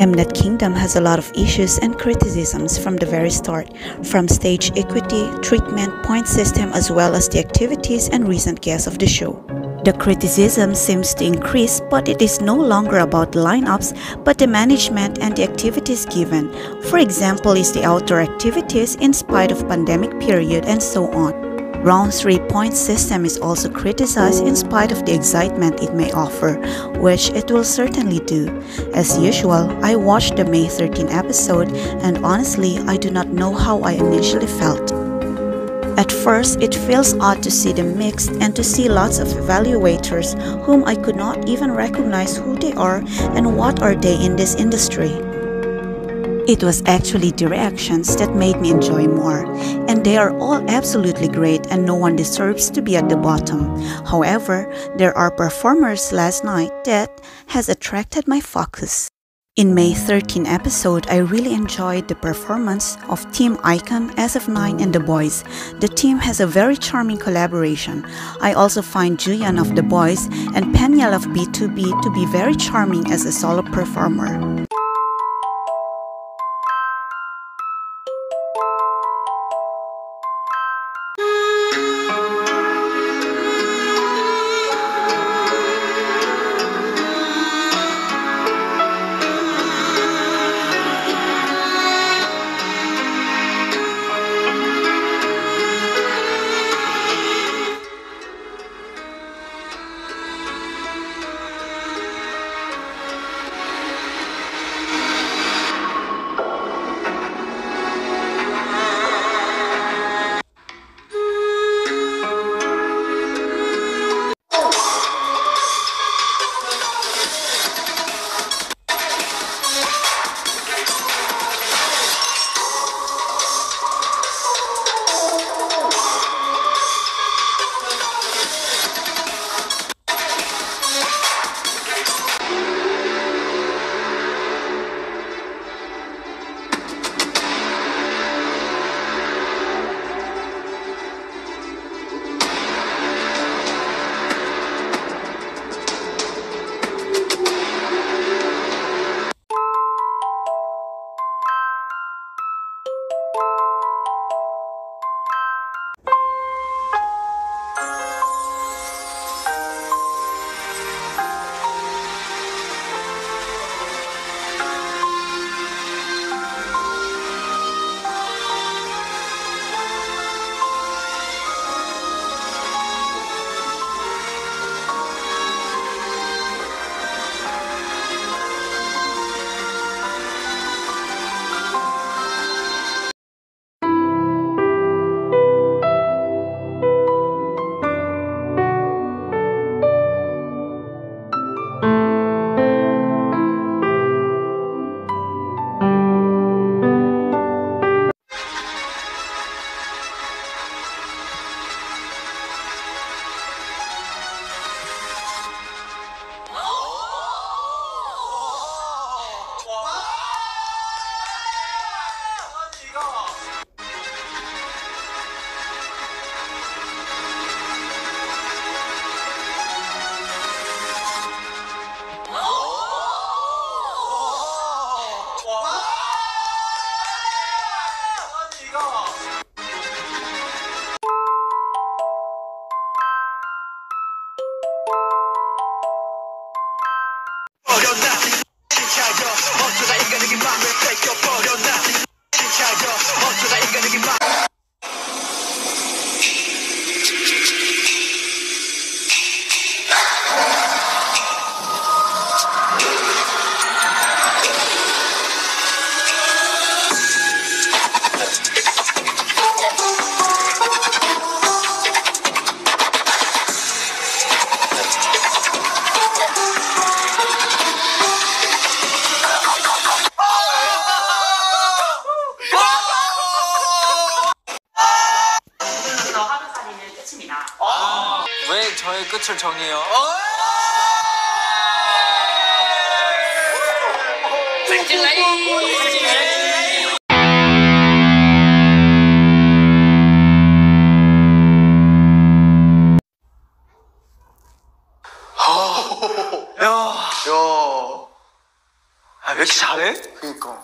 Mnet Kingdom has a lot of issues and criticisms from the very start, from stage equity, treatment, point system, as well as the activities and recent guests of the show. The criticism seems to increase, but it is no longer about lineups, but the management and the activities given. For example, is the outdoor activities in spite of pandemic period and so on. Round 3 point system is also criticized in spite of the excitement it may offer, which it will certainly do. As usual, I watched the May 13 episode and honestly, I do not know how I initially felt. At first, it feels odd to see them mixed and to see lots of evaluators whom I could not even recognize who they are and what are they in this industry. It was actually the reactions that made me enjoy more, and they are all absolutely great and no one deserves to be at the bottom. However, there are performers last night that has attracted my focus. In May 13 episode, I really enjoyed the performance of Team iKON, SF9 and The Boyz. The team has a very charming collaboration. I also find Juyeon of The Boyz and Peniel of BTOB to be very charming as a solo performer. You're not. 왜 저의 끝을 정해요? 야, 야. 아, 왜 이렇게 잘해? 그니까